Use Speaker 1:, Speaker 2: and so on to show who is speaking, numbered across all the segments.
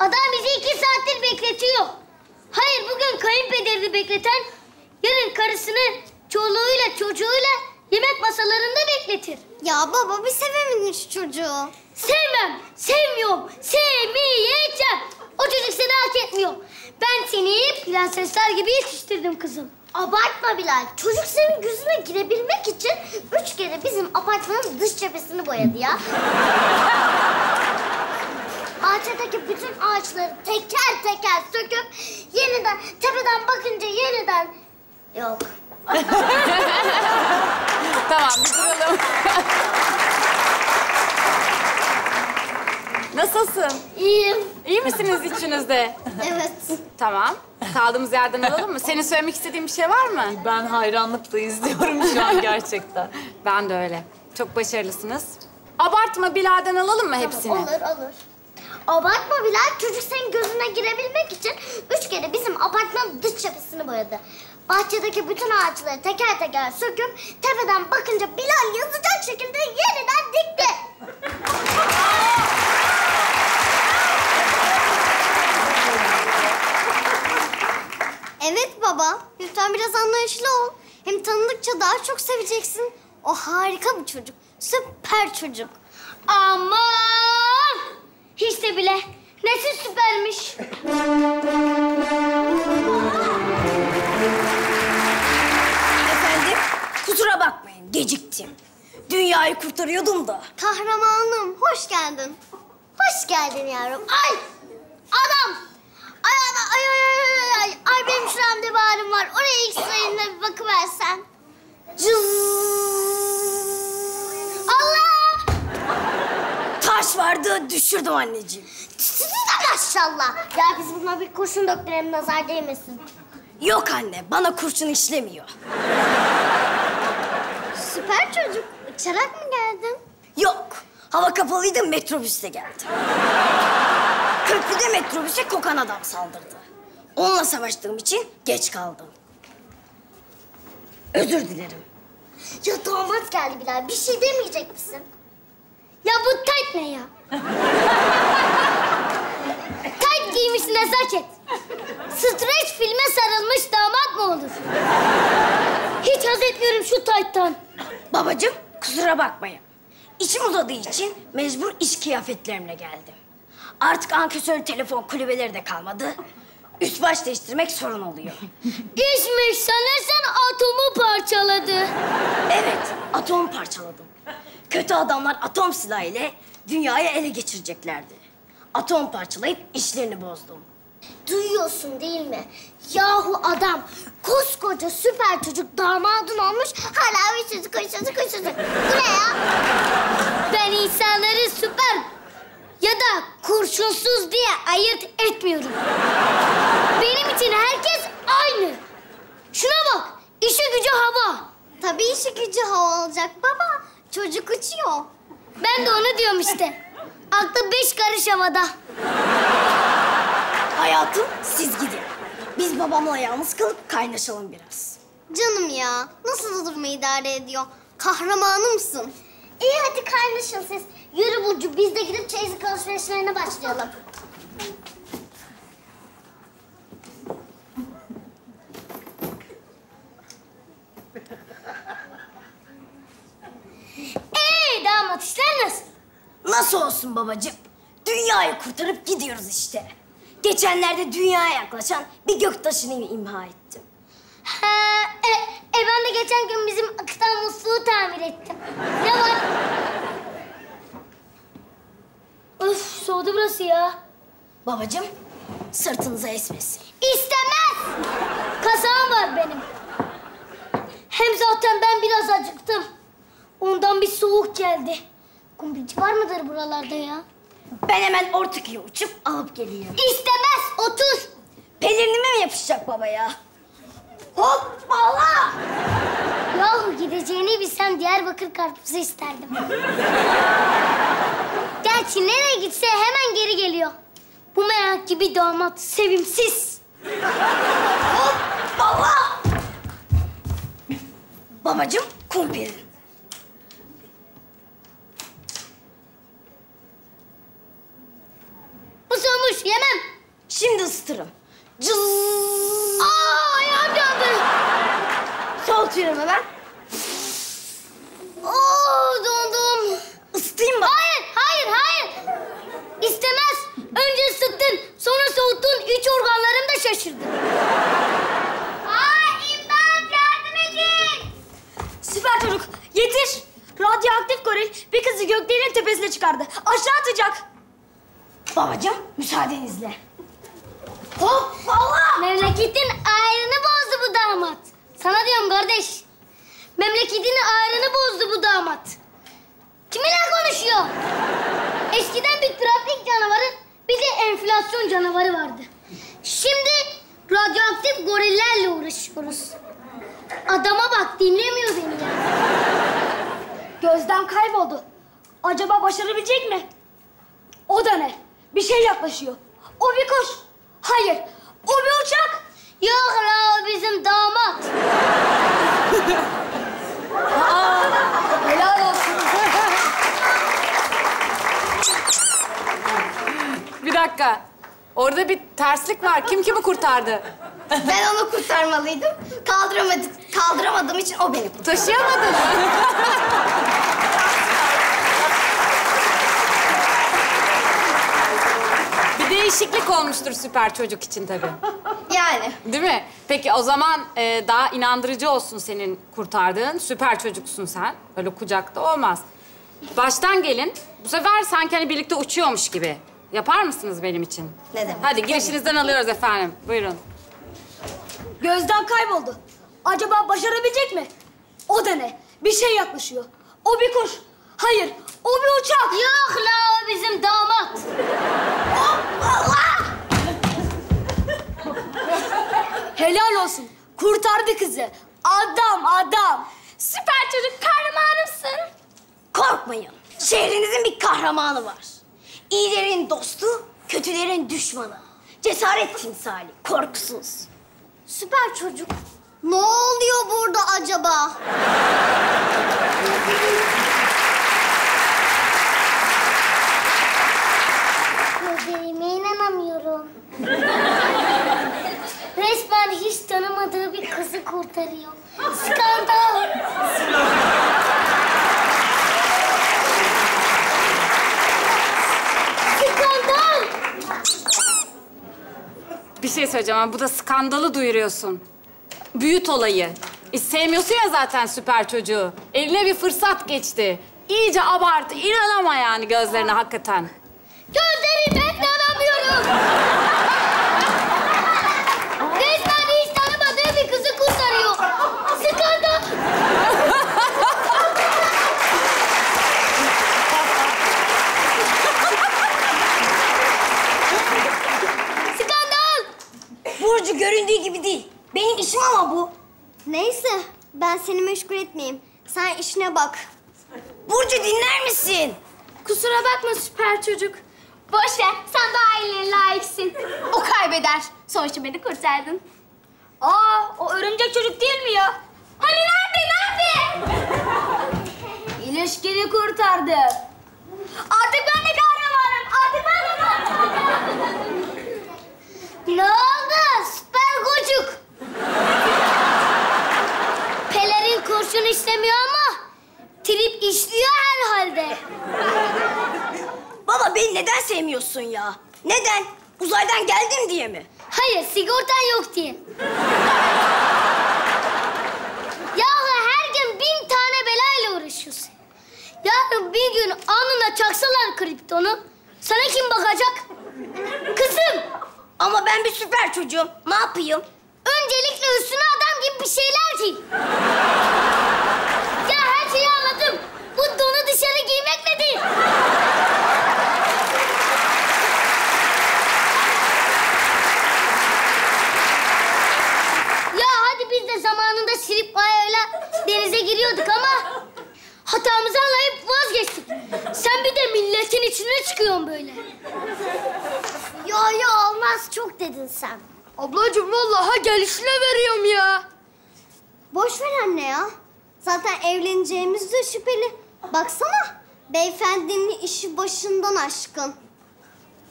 Speaker 1: Adam bizi iki saattir bekletiyor. Hayır bugün kayınpederini bekleten yarın karısını çoluğuyla çocuğuyla yemek masalarında bekletir.
Speaker 2: Ya baba bir sevemedim şu çocuğu.
Speaker 1: Sevmem, sevmiyorum, sevmeyeceğim. O çocuk seni hak etmiyor. Ben seni prensesler gibi yetiştirdim kızım.
Speaker 2: Abartma Bilal. Çocuk senin gözüne girebilmek için üç kere bizim apartmanın dış cephesini boyadı ya. Bahçedeki bütün ağaçları teker teker söküp yeniden tepeden bakınca yeniden yok.
Speaker 3: Tamam duralım. Nasılsın?
Speaker 1: İyiyim.
Speaker 3: İyi misiniz içinizde?
Speaker 2: Evet.
Speaker 3: Tamam. Kaldığımız yerden alalım mı? Senin söylemek istediğin bir şey var mı?
Speaker 4: Ben hayranlıkla izliyorum şu an gerçekten.
Speaker 3: Ben de öyle. Çok başarılısınız. Abartma Bilal'den alalım mı hepsini?
Speaker 2: Olur olur. Abartma Bilal. Çocuk senin gözüne girebilmek için üç kere bizim apartmanın dış cephesini boyadı. Bahçedeki bütün ağaçları teker teker söküp tepeden bakınca Bilal yazacak şekilde yeniden dikti. Evet baba. Lütfen biraz anlayışlı ol. Hem tanıdıkça daha çok seveceksin. O harika bir çocuk. Süper çocuk.
Speaker 1: Aman! Hiç de bile. Nesi süpermiş.
Speaker 5: Efendim, kusura bakmayın geciktim. Dünyayı kurtarıyordum da.
Speaker 2: Kahramanım, hoş geldin. Hoş geldin yavrum. Ay! Adam! Ay ay ay ay ay ay. Benim şuramda bir ağrım var. Oraya X-ray'ine bir bakıversen. Cız! Allah!
Speaker 5: Taş vardı, düşürdüm anneciğim.
Speaker 2: Sizi de maşallah. Ya biz buna bir kurşun döktürelim nazar değmesin.
Speaker 5: Yok anne, bana kurşun işlemiyor.
Speaker 2: Süper çocuk. Uçarak mı geldin?
Speaker 5: Yok, hava kapalıydı, metrobüste geldim. Köprüde metrobüse kokan adam saldırdı. Onunla savaştığım için geç kaldım. Özür dilerim.
Speaker 2: Ya damat geldi Bilal. Bir şey demeyecek misin?
Speaker 1: Ya bu tayt ne ya? tayt giymiş nezaket. Streç filme sarılmış damat mı olur? Hiç haz etmiyorum şu tayttan.
Speaker 5: Babacığım, kusura bakmayın. İçim uzadığı için mecbur iş kıyafetlerimle geldim. Artık ankesör telefon kulübeleri de kalmadı. Üst baş değiştirmek sorun oluyor.
Speaker 1: İşmiş sanırsan atomu parçaladı.
Speaker 5: Evet, atom parçaladım. Kötü adamlar atom silahı ile dünyayı ele geçireceklerdi. Atom parçalayıp işlerini bozdum.
Speaker 2: Duyuyorsun değil mi? Yahu adam koskoca süper çocuk damadın olmuş hala ışıcık ışıcık ışıcık. Bu ne ya?
Speaker 1: Ben insanları süper ya da kurşunsuz diye ayırt etmiyorum. Benim için herkes aynı. Şuna bak, işi gücü hava.
Speaker 2: Tabii işi gücü hava olacak baba. Çocuk uçuyor.
Speaker 1: Ben de onu diyorum işte. Aklı beş karış havada.
Speaker 5: Hayatım, siz gidin. Biz babamla yalnız kalıp kaynaşalım biraz.
Speaker 2: Canım ya nasıl duruma idare ediyor? Kahramanımsın. İyi hadi kaynaşın siz. Yürü Burcu biz de gidip çeyizlik alışverişlerine başlayalım.
Speaker 1: Ee damat işler nasıl?
Speaker 5: Nasıl olsun babacığım? Dünyayı kurtarıp gidiyoruz işte. Geçenlerde dünyaya yaklaşan bir göktaşını imha ettim.
Speaker 1: Ha, e, e ben de geçen gün bizim akıtan musluğu tamir ettim. Ne var? Öf soğudu burası ya.
Speaker 5: Babacığım, sırtınıza esmesin.
Speaker 1: İstemez. Kazağım var benim. Hem zaten ben biraz acıktım. Ondan bir soğuk geldi. Kumbilci var mıdır buralarda ya?
Speaker 5: Ben hemen Ortaköy'e uçup alıp geleyim.
Speaker 1: İstemez. Otur.
Speaker 5: Pelerinime mi yapışacak baba ya? Hoppala!
Speaker 1: Yahu gideceğini bilsem Diyarbakır karpuzu isterdim. Gerçi nereye gitse hemen geri geliyor. Bu merak gibi damat sevimsiz.
Speaker 5: Hoppala! Babacığım, kumpirin. Şimdi ısıtırım. Cız.
Speaker 1: Aa ayağım yandı.
Speaker 5: Soğutuyorum hemen.
Speaker 1: Oo dondum.
Speaker 5: Isıtayım mı?
Speaker 1: Hayır, hayır, hayır. İstemez. Önce ısıttın, sonra soğuttun. İç organlarım da şaşırdı.
Speaker 2: Aa imdat yardım edin.
Speaker 5: Süper çocuk. Yetiş. Radyoaktif goril bir kızı gökdelenin tepesine çıkardı. Aşağı atacak. Babacığım müsaadenizle. Hop Allah.
Speaker 1: Memleketin ayrını bozdu bu damat. Sana diyorum kardeş. Memleketin ayrını bozdu bu damat. Kiminle konuşuyor? Eskiden bir trafik canavarı, bir de enflasyon canavarı vardı. Şimdi radyoaktif gorillerle uğraşıyoruz. Adama bak dinlemiyor beni ya.
Speaker 5: Gözden kayboldu. Acaba başarabilecek mi? O da ne? Bir şey yaklaşıyor. O bir kuş. Hayır. O bir uçak.
Speaker 1: Yok la o bizim damat.
Speaker 5: Helal olsun.
Speaker 3: Bir dakika. Orada bir terslik var. Kim kimi kurtardı?
Speaker 2: Ben onu kurtarmalıydım. Kaldıramadım, kaldıramadığım için o beni kurtardı.
Speaker 3: Taşıyamadın mı? Değişiklik olmuştur süper çocuk için tabii.
Speaker 2: Yani.
Speaker 3: Değil mi? Peki o zaman e, daha inandırıcı olsun senin kurtardığın. Süper çocuksun sen. Öyle kucakta olmaz. Baştan gelin. Bu sefer sanki hani birlikte uçuyormuş gibi. Yapar mısınız benim için?
Speaker 2: Ne demek?
Speaker 3: Hadi girişinizden alıyoruz efendim. Buyurun.
Speaker 5: Gözden kayboldu. Acaba başarabilecek mi? O da ne? Bir şey yaklaşıyor. O bir kuş. Hayır. O bir uçak.
Speaker 1: Yok la o bizim damat.
Speaker 5: Helal olsun. Kurtardı kızı. Adam, adam.
Speaker 2: Süper çocuk kahramanımsın.
Speaker 5: Korkmayın. Şehrinizin bir kahramanı var. İyilerin dostu, kötülerin düşmanı. Cesaret timsali, korkusuz.
Speaker 2: Süper çocuk. Ne oluyor burada acaba?
Speaker 1: Resmen hiç tanımadığı bir kızı kurtarıyor. Skandal. Skandal.
Speaker 3: Bir şey söyleyeceğim ama bu da skandalı duyuruyorsun. Büyüt olayı. E, sevmiyorsun ya zaten süper çocuğu. Eline bir fırsat geçti. İyice abart. İnanama yani gözlerine hakikaten.
Speaker 1: Gözlerime inanamıyorum. Resmen hiç tanımadığı bir kızı kurtarıyor. Skandal. Skandal.
Speaker 5: Burcu göründüğü gibi değil. Benim işim ama bu.
Speaker 2: Neyse ben seni meşgul etmeyeyim. Sen işine bak.
Speaker 5: Burcu dinler misin?
Speaker 2: Kusura bakma süper çocuk. Boş ver sen daha iyilerine layıksın. O kaybeder. Sonuçta beni kurtardın.
Speaker 5: Aa, o örümcek çocuk değil mi ya?
Speaker 2: Hani nerede nerede?
Speaker 5: İlişkini kurtardı. Artık ben de kahramanım. Artık ben de kahramanım.
Speaker 1: Ne oldu süper gocuk? Pelerin kurşun işlemiyor ama trip işliyor herhalde.
Speaker 5: Baba beni neden sevmiyorsun ya? Neden? Uzaydan geldim diye mi?
Speaker 1: Hayır sigortan yok diye. Yahu her gün bin tane belayla uğraşıyorsun. Yarın bir gün alnına çaksalar kriptonu. Sana kim bakacak? Kızım.
Speaker 5: Ama ben bir süper çocuğum. Ne yapayım?
Speaker 1: Öncelikle üstüne adam gibi bir şeyler giy. Ya her şeyi anladım. Bu donu dışarı giymekle değil. Ya hadi biz de zamanında Şirip Baya'yla denize giriyorduk ama hatamızı anlayıp vazgeçtik. Sen bir de milletin içine çıkıyorsun böyle.
Speaker 2: Yo yo olmaz çok dedin sen.
Speaker 1: Ablacığım vallahi gelişine veriyorum ya.
Speaker 2: Boş ver anne ya. Zaten evleneceğimiz de şüpheli. Baksana beyefendinin işi başından aşkın.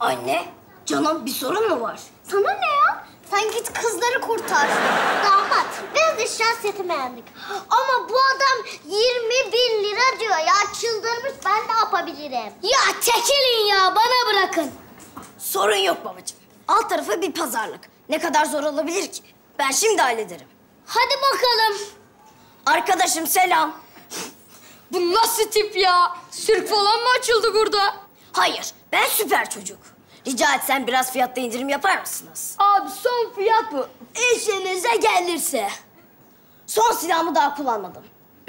Speaker 5: Anne, canım bir sorun mu var?
Speaker 2: Sana ne ya? Sen git kızları kurtar. Damat, biraz eşya seti beğendik. Ama bu adam 20 bin lira diyor ya. Çıldırmış, ben ne yapabilirim?
Speaker 1: Ya çekilin ya bana bırakın.
Speaker 5: Sorun yok babacığım. Alt tarafı bir pazarlık. Ne kadar zor olabilir ki? Ben şimdi hallederim.
Speaker 1: Hadi bakalım.
Speaker 5: Arkadaşım selam.
Speaker 1: Bu nasıl tip ya? Sirk falan mı açıldı burada?
Speaker 5: Hayır, ben süper çocuk. Rica etsem biraz fiyatta indirim yapar mısınız?
Speaker 1: Abi son fiyat bu. İşinize gelirse.
Speaker 5: Son silahımı daha kullanmadım.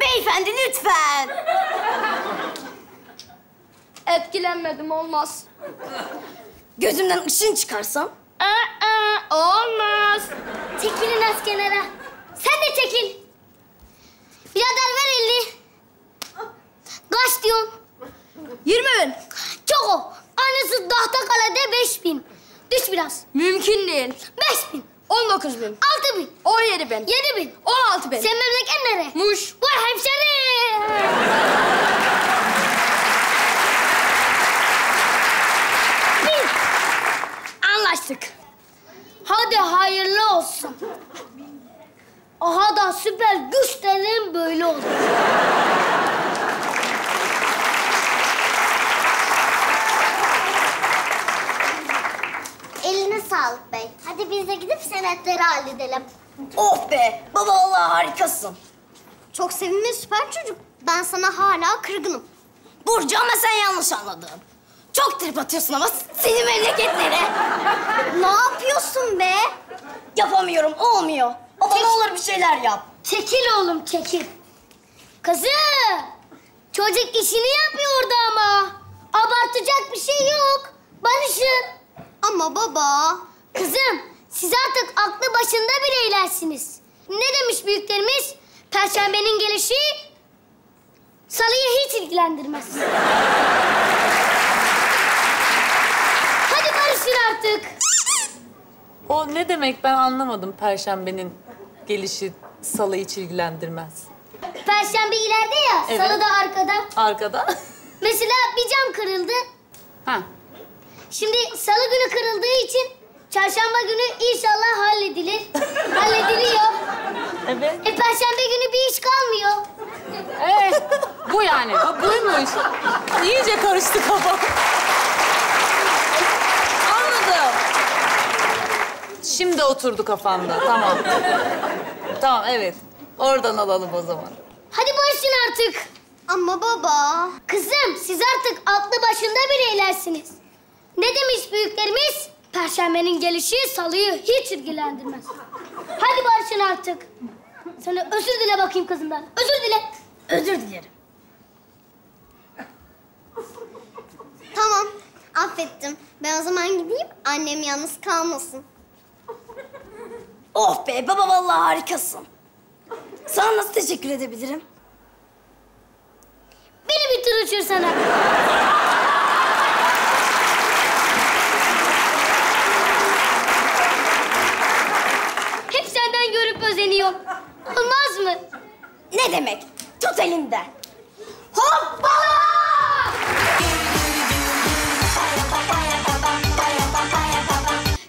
Speaker 5: Beyefendi lütfen.
Speaker 1: Etkilenmedim olmaz.
Speaker 5: Gözümden ışın çıkarsam.
Speaker 1: Aa, olmaz. Çekilin az kenara. Sen de çekil. Birader ver elini. Kaç diyorsun? Yirmi bin. Çok o. Annesi Tahtakale'de beş bin. Düş biraz. Mümkün değil. Beş bin. On dokuz bin. Altı bin. On yedi bin. Yedi bin. On altı bin. Sen memleket nere? Muş. Bu hemşerim. Bin. Anlaştık. Hadi hayırlı olsun. Aha da süper böyle olur.
Speaker 2: Eline sağlık bey. Hadi biz de gidip senetleri halledelim.
Speaker 5: Oh be, baba Allah harikasın.
Speaker 2: Çok sevimli süper çocuk. Ben sana hala kırgınım.
Speaker 5: Burcu ama sen yanlış anladın. Çok trip atıyorsun ama seni memleketlere.
Speaker 2: Ne yapıyorsun be?
Speaker 5: Yapamıyorum, olmuyor. Baba ne olur bir şeyler yap.
Speaker 1: Çekil oğlum çekil. Kızım. Çocuk işini yapıyordu ama. Abartacak bir şey yok. Barışın.
Speaker 2: Ama baba.
Speaker 1: Kızım siz artık aklı başında bireylersiniz. Ne demiş büyüklerimiz? Perşembenin gelişi salıyı hiç ilgilendirmez. Hadi barışın artık.
Speaker 4: O ne demek ben anlamadım Perşembenin gelişi salı hiç ilgilendirmez.
Speaker 1: Perşembe ileride ya,
Speaker 4: Evet.
Speaker 1: salı da arkada.
Speaker 4: Arkada.
Speaker 1: Mesela bir cam kırıldı.
Speaker 3: Ha.
Speaker 1: Şimdi salı günü kırıldığı için çarşamba günü inşallah halledilir. Hallediliyor.
Speaker 4: evet.
Speaker 1: E perşembe günü bir iş kalmıyor.
Speaker 3: Ee, bu yani.
Speaker 4: Ha, buymuş. İyice karıştı kafam. Anladım. Şimdi oturdu kafamda. Tamam. Tamam evet. Oradan alalım o zaman.
Speaker 1: Hadi barışın artık.
Speaker 2: Ama baba.
Speaker 1: Kızım siz artık aklı başında bireylersiniz. Ne demiş büyüklerimiz? Perşembenin gelişi salıyı hiç ilgilendirmez. Hadi barışın artık. Sana özür dile bakayım kızımdan. Özür dile.
Speaker 5: Özür dilerim.
Speaker 2: Tamam. Affettim. Ben o zaman gideyim. Annem yalnız kalmasın.
Speaker 5: Oh be, baba vallahi harikasın. Sana nasıl teşekkür edebilirim?
Speaker 1: Beni bir tur uçursana. Hep senden görüp özeniyorum. Olmaz mı?
Speaker 5: Ne demek? Tut elimden.
Speaker 1: Hoppala!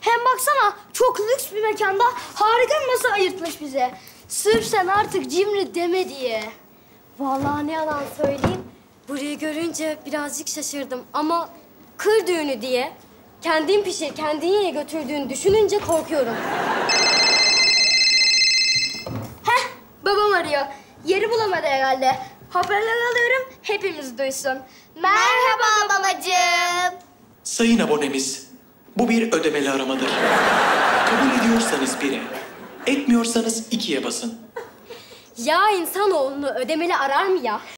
Speaker 1: Hem baksana çok lüks bir mekanda harika bir masa ayırtmış bize. Sırf sen artık cimri deme diye.
Speaker 6: Vallahi ne yalan söyleyeyim. Burayı görünce birazcık şaşırdım ama kır düğünü diye kendin pişir, kendin ye götürdüğünü düşününce korkuyorum.
Speaker 1: Heh babam arıyor. Yeri bulamadı herhalde. Hoparlör alıyorum hepimiz duysun.
Speaker 2: Merhaba babacığım.
Speaker 7: Sayın abonemiz, bu bir ödemeli aramadır. Kabul ediyorsanız bire, etmiyorsanız ikiye basın.
Speaker 6: Ya insanoğlunu ödemeli arar mı ya?